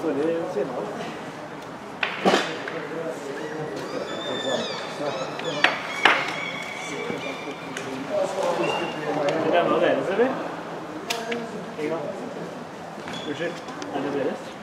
står i siden av. Det er noe deres, eller? Ikke da. Unnskyld. Er det deres?